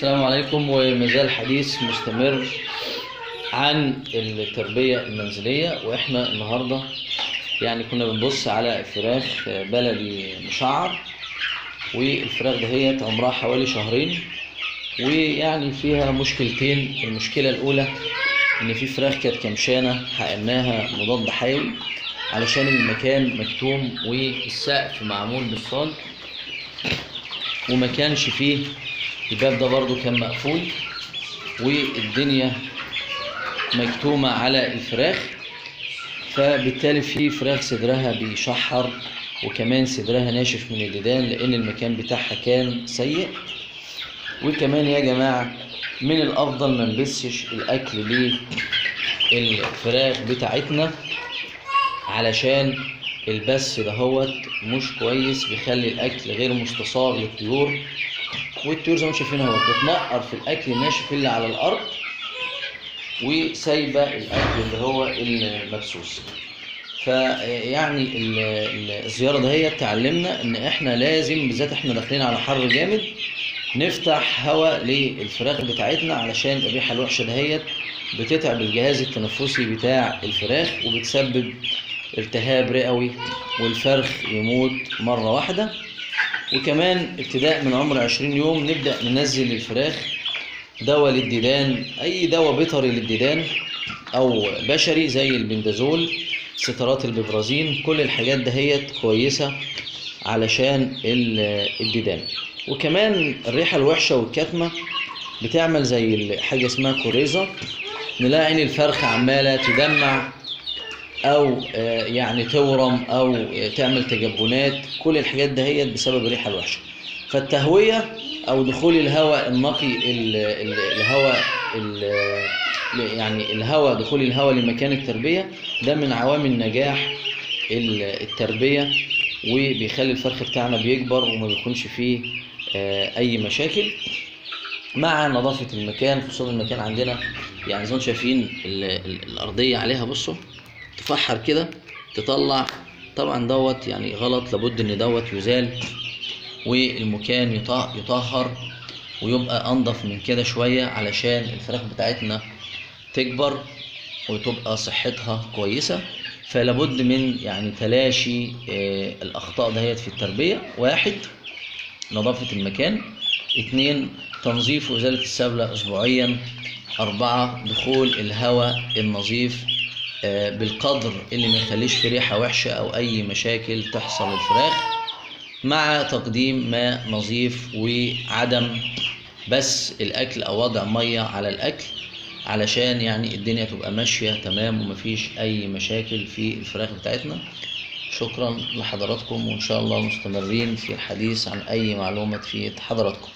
السلام عليكم ومازال حديث مستمر عن التربية المنزلية. وإحنا النهاردة يعني كنا بنبص على فراخ بلدي مشعر والفراخ دهيت عمرها حوالي شهرين ويعني فيها مشكلتين. المشكلة الأولى إن في فراخ كانت كمشانة حقناها مضاد حيوي علشان المكان مكتوم والسقف معمول بالصاج وما كانش فيه الباب ده برضو كان مقفول والدنيا مكتومة على الفراخ فبالتالي في فراخ صدرها بيشحر وكمان صدرها ناشف من الديدان لأن المكان بتاعها كان سيء. وكمان يا جماعة من الأفضل ما نبثش الأكل للفراخ بتاعتنا علشان البث دهوت مش كويس بيخلي الأكل غير مستصاغ للطيور. والطيور زي ما شايفين اهو بتنقر في الأكل الناشف اللي على الأرض وسايبة الأكل اللي هو المبسوس فيعني الزيارة دهيت تعلمنا إن إحنا لازم بالذات إحنا داخلين على حر جامد نفتح هواء للفراخ بتاعتنا علشان الريحة الوحشة دهيت بتتعب الجهاز التنفسي بتاع الفراخ وبتسبب التهاب رئوي والفرخ يموت مرة واحدة. وكمان ابتداء من عمر 20 يوم نبدأ ننزل الفراخ دواء للديدان أي دواء بيطري للديدان أو بشري زي البندازول سترات الببرازين كل الحاجات دهيت كويسة علشان الديدان. وكمان الريحة الوحشة والكتمة بتعمل زي حاجة اسمها كوريزا نلاقي عين الفرخة عمالة تدمع أو يعني تورم أو تعمل تجبنات كل الحاجات دهيت بسبب الريحة الوحشة. فالتهوية أو دخول الهواء النقي الهواء يعني الهواء دخول الهواء لمكان التربية ده من عوامل نجاح التربية وبيخلي الفرخ بتاعنا بيكبر وما بيكونش فيه أي مشاكل. مع نظافة المكان خصوصا المكان عندنا يعني زي شايفين الأرضية عليها بصوا تفحر كده تطلع. طبعا دوت يعني غلط لابد إن دوت يزال والمكان يطهر ويبقى أنضف من كده شوية علشان الفراخ بتاعتنا تكبر وتبقى صحتها كويسة. فلابد من يعني تلاشي الأخطاء دهيت في التربية. واحد نظافة المكان. اتنين تنظيف وازالة السبلة اسبوعيا. أربعة دخول الهواء النظيف بالقدر اللي ما يخليش في ريحة وحشة أو أي مشاكل تحصل للفراخ مع تقديم ماء نظيف وعدم بس الأكل أو وضع مية على الأكل علشان يعني الدنيا تبقى ماشية تمام ومفيش أي مشاكل في الفراخ بتاعتنا. شكرا لحضراتكم وإن شاء الله مستمرين في الحديث عن أي معلومة تفيد حضراتكم.